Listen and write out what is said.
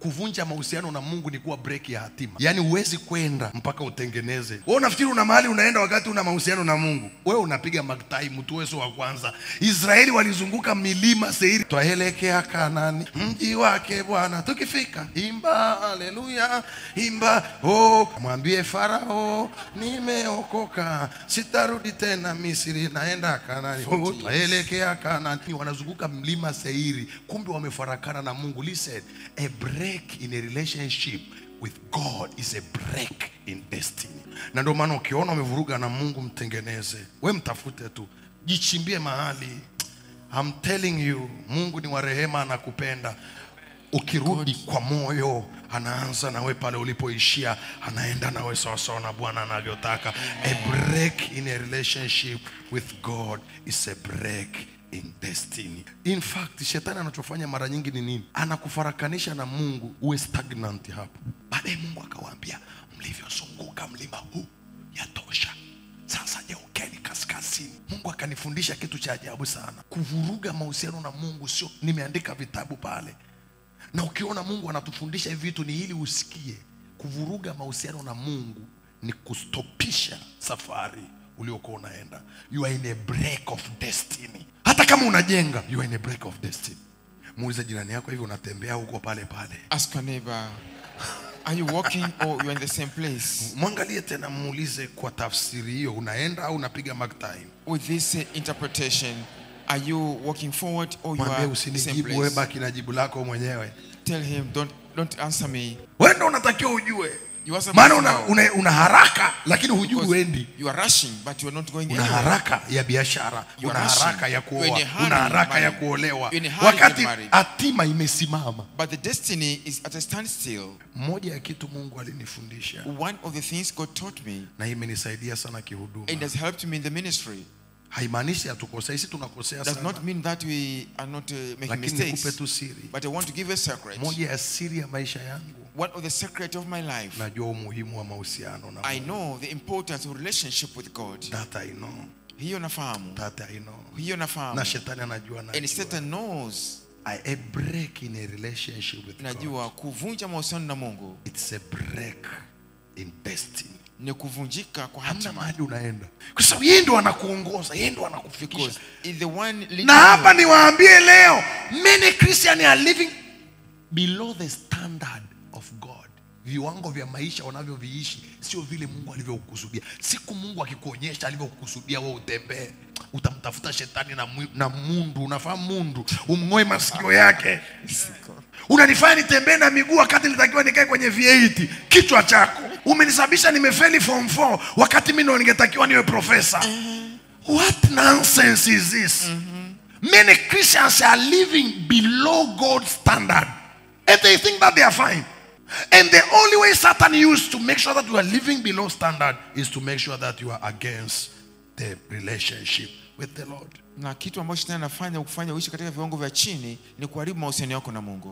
kuvunja mahusiano na mungu ni kuwa break ya hatima. Yaani huwezi kwenda mpaka utengeneze. Wewe unafikiri una mahali unaenda wakati una mahusiano na mungu. Wewe unapiga maktai mtu wewe wa kwanza. Israeli walizunguka milima seiri. Twaelekea kanani mji wake bwana. Tukifika imba haleluya imba oh mwambie farao nimeokoka sitarudi tena misri naenda kanani. Oh, twaelekea kanani. Wanazunguka mlima seiri kumbe wamefarakana na mungu. Listen a break in a relationship with god is a break in destiny. Na ndio maana ukiona umevuruga na mungu mtengeneze. We mtafute tu. Jichimbie mahali. I'm telling you mungu ni wa rehema anakupenda. Ukirudi kwa moyo anaanza nawe pale ulipoishia anaenda nawe sawasawa na bwana anavyotaka. A break in a relationship with god is a break in destiny. In fact shetani anachofanya mara nyingi ni nini? Anakufarakanisha na mungu uwe stagnant hapo. Baadaye mungu akawaambia mlivyozunguka mlima huu yatosha. Sasa geukeni kaskazini. Mungu akanifundisha kitu cha ajabu sana. Kuvuruga mahusiano na mungu sio nimeandika vitabu pale. Na ukiona mungu anatufundisha hivi vitu ni ili usikie. Kuvuruga mahusiano na mungu ni kustopisha safari uliokuwa unaenda. You are in a break of destiny hata kama unajenga you are in a break of destiny muulize jirani yako hivi unatembea huko pale pale Ask your neighbor, are you walking or you're in the same place? mwangalie tena muulize kwa tafsiri hiyo unaenda au unapiga mark time With this interpretation, are you walking forward or you are in the same usinijibu wewe place? baki na jibu lako mwenyewe Tell him, don't don't answer me. wewe ndo unatakiwa ujue You are maana una, una, una haraka lakini hujui uendi. una haraka ya biashara una haraka ya kuoa una haraka ya kuolewa. Wakati hatima imesimama. But the destiny is at a standstill. moja ya kitu mungu alinifundisha One of the things God taught me, na imenisaidia sana kihuduma. and has helped me in the ministry, haimaanishi hatukosei sisi tunakosea does not mean that we are not uh, making mistakes. tu siri But I want to give a secret. moja ya siri ya maisha yangu One of the secret of my life, najua umuhimu wa mahusiano na I know the importance of relationship with God. that I know Hiyo nafahamu. that I know Hiyo nafahamu. na shetani anajua And. Satan knows. I, a break in a relationship with God Najua kuvunja mahusiano na Mungu it's a break in destiny ni kuvunjika kwa hamna hatima. mahali unaenda. Kwa sababu yeye ndo anakuongoza yeye ndo anakufikisha. Na hapa niwaambie leo many christian are living below the standard of god. Viwango vya maisha wanavyoviishi sio vile mungu alivyokusudia. Siku mungu akikuonyesha alivyokusudia we utembee. Utamtafuta shetani na, mwi- na mundu. Unafahamu mundu? Umng'oe masikio yake. Unanifanya nitembee na miguu wakati nitakiwa nikae kwenye v8 kichwa chako umenisababisha nimefeli form 4 wakati mimi ndo ningetakiwa niwe profesa what nonsense is this? Mm -hmm. many christians are living below god's standard. And they think that they are fine. And the only way satan used to make sure that you are living below standard is to make sure that you are against the relationship with the lord. Na kitu ambacho shetani anafanya kufanya uishi katika viwango vya chini ni kuharibu mahusiano yako na Mungu.